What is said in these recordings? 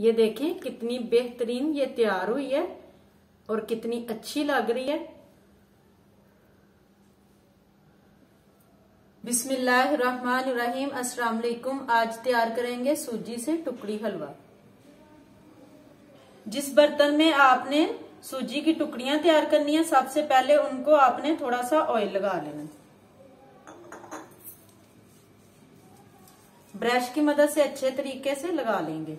ये देखें कितनी बेहतरीन ये तैयार हुई है और कितनी अच्छी लग रही है। बिस्मिल्लाहिर्रहमानिर्रहीम अस्सलाम वालेकुम आज तैयार करेंगे सूजी से टुकड़ी हलवा। जिस बर्तन में आपने सूजी की टुकड़ियाँ तैयार करनी है, सबसे पहले उनको आपने थोड़ा सा ऑयल लगा लेना। ब्रश की मदद से अच्छे तरीके से लगा लेंगे।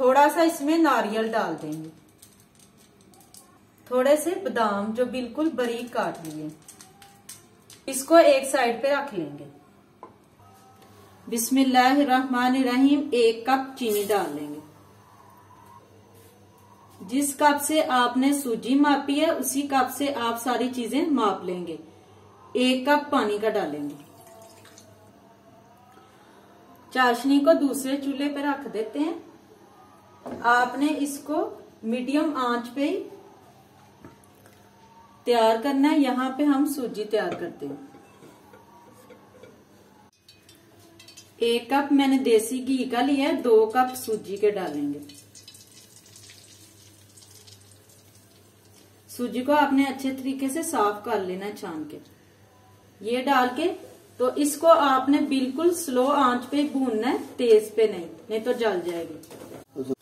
थोड़ा सा इसमें नारियल डाल देंगे। थोड़े से बादाम जो बिल्कुल बारीक काट लिए। इसको एक साइड पे रख लेंगे। बिस्मिल्लाहिर्रहमानिर्रहीम एक कप चीनी डाल लेंगे जिस कप से आपने सूजी मापी है, उसी कप से आप सारी चीज़ें माप लेंगे। एक कप पानी का डालेंगे। चाशनी को दूसरे चूल्हे पे रख देते हैं। आपने इसको मीडियम आँच पे तैयार करना है। यहाँ पे हम सूजी तैयार करते हैं। एक कप मैंने देसी घी का लिया है। दो कप सूजी के डालेंगे। सूजी को आपने अच्छे तरीके से साफ़ कर लेना है छान के। ये डाल के तो इसको आपने बिल्कुल स्लो आँच पे भूनना है। तेज पे नहीं नहीं तो जल जाएगी।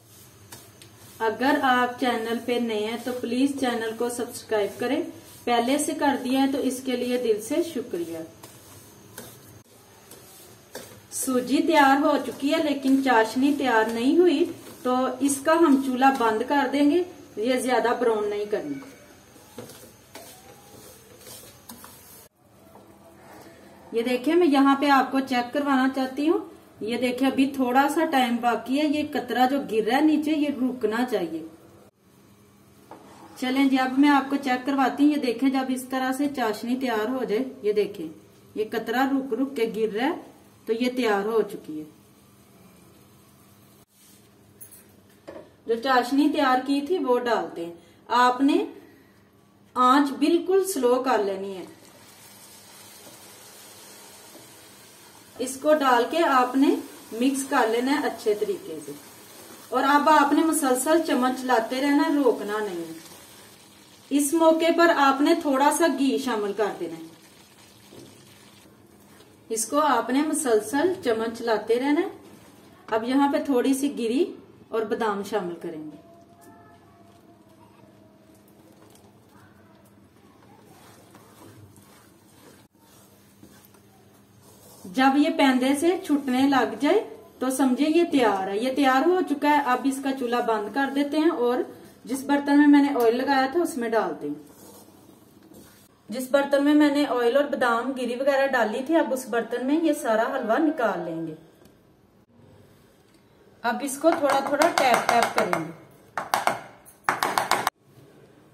अगर आप चैनल पे नए हैं तो प्लीज़ चैनल को सब्सक्राइब करें। पहले से कर दिया है तो इसके लिए दिल से शुक्रिया। सूजी तैयार हो चुकी है, लेकिन चाशनी तैयार नहीं हुई तो इसका हम चूल्हा बंद कर देंगे। ये ज़्यादा ब्राउन नहीं करनी। ये देखिए, मैं यहाँ पे आपको चेक करवाना चाहती हूँ। ये देखिए अभी थोड़ा सा टाइम बाकी है। ये कतरा जो गिर रहा है नीचे, ये रुकना चाहिए। चलें जी, अब मैं आपको चेक करवाती हूँ। ये देखें, जब इस तरह से चाशनी तैयार हो जाए, ये देखें, ये कतरा रुक रुक के गिर रहा है तो ये तैयार हो चुकी है। जो चाशनी तैयार की थी, वो डालते हैं। आपने आँच बिल्कुल स्लो कर लेनी है। इसको डाल के आपने मिक्स कर लेना है अच्छे तरीके से। और अब आपने मुसलसल चम्मच लाते रहना, रोकना नहीं इस मौके पर आपने थोड़ा सा घी शामिल कर देना है। इसको आपने मुसलसल चम्मच लाते रहना अब यहाँ पे थोड़ी सी गिरी और बादाम शामिल करेंगे। जब ये पैंदे से छुटने लग जाए तो समझे ये तैयार है। ये तैयार हो चुका है, अब इसका चूल्हा बंद कर देते हैं और जिस बर्तन में मैंने ऑयल लगाया था, उसमें डालते हैं जिस बर्तन में मैंने ऑयल और बादाम, गिरी वगैरह डाली थी, अब उस बर्तन में ये सारा हलवा निकाल लेंगे। अब इसको थोड़ा थोड़ा टैप टैप करेंगे।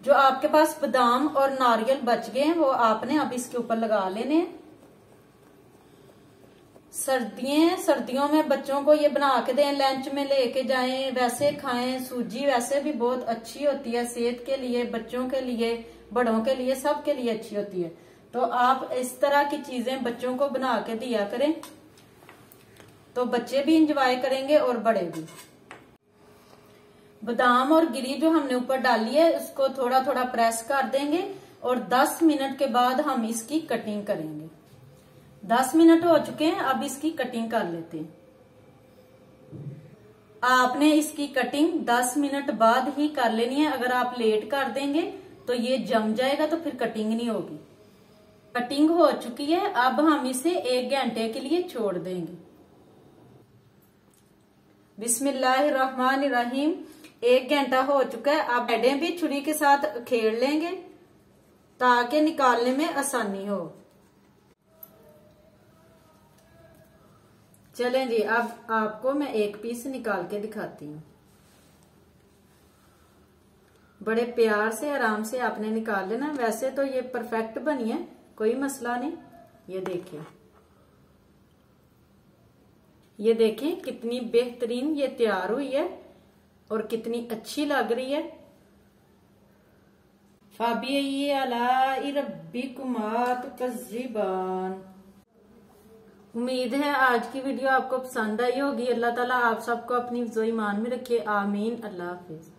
जो आपके पास बादाम और नारियल बच गए हैं, वो आपने अब इसके ऊपर लगा लेने हैं। सर्दियाँ सर्दियों में बच्चों को ये बना के दें, लंच में लेके जाएँ, वैसे खाएँ, सूजी वैसे भी बहुत अच्छी होती है, सेहत के लिए, बच्चों के लिए, बड़ों के लिए सबके लिए अच्छी होती है। तो आप इस तरह की चीज़ें बच्चों को बना के दिया करें तो बच्चे भी इंजॉय करेंगे और बड़े भी। बादाम और गिरी जो हमने ऊपर डाली है, उसको थोड़ा थोड़ा प्रेस कर देंगे और 10 मिनट के बाद हम इसकी कटिंग करेंगे। दस मिनट हो चुके हैं, अब इसकी कटिंग कर लेते हैं। आपने इसकी कटिंग दस मिनट बाद ही कर लेनी है, अगर आप लेट कर देंगे तो ये जम जाएगा तो फिर कटिंग नहीं होगी। कटिंग हो चुकी है, अब हम इसे एक घंटे के लिए छोड़ देंगे। बिस्मिल्लाहिर्रहमानिर्रहीम, एक घंटा हो चुका है आप एडे भी छुरी के साथ खेड़ लेंगे, ताकि निकालने में आसानी हो। चलें जी, अब आपको मैं एक पीस निकाल के दिखाती हूँ। बड़े प्यार से, आराम से आपने निकाल लेना। वैसे तो ये परफेक्ट बनी है, कोई मसला नहीं। ये देखिए। ये देखें कितनी बेहतरीन ये तैयार हुई है और कितनी अच्छी लग रही है। फाबी अला रबी कुमात कजीबान उम्मीद है आज की वीडियो आपको पसंद आई होगी। अल्लाह ताला आप सबको अपनी ईमान में रखे। आमीन। अल्लाह हाफिज।